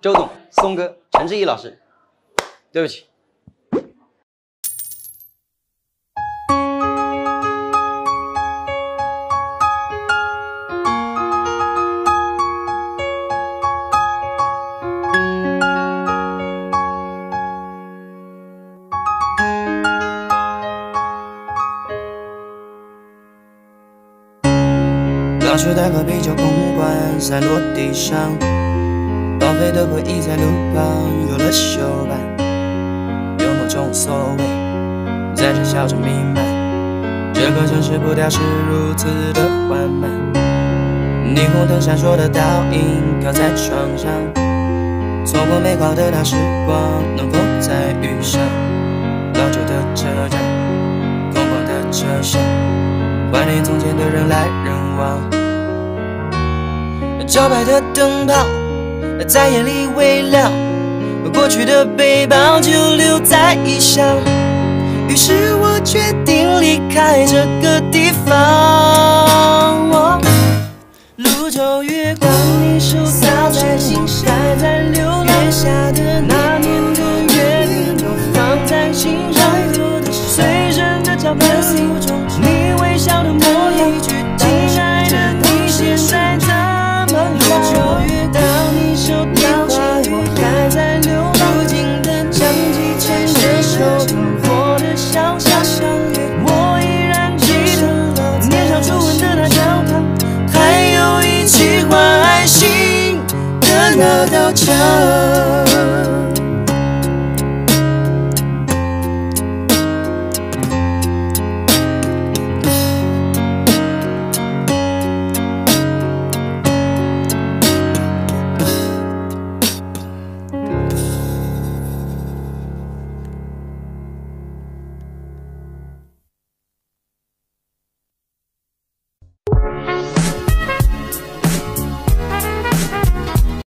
周董、松哥、陈志毅老师，对不起。当时的喝啤酒空罐散落地上，报废的回忆在路旁有了锈斑，有某种所谓在这小镇弥漫。这个城市步调是如此的缓慢，霓虹灯闪烁的倒影靠在窗上，错过美好的大时光，能否再遇上？老旧的车站，空旷的车厢，怀念从前的人来人往。招牌的灯泡在夜里微亮，过去的背包就留在异乡。于是我决定离开这个地方。路透月光，你手洒在心上，还在流浪。月下的那年的月饼都放在心上，随身的照片想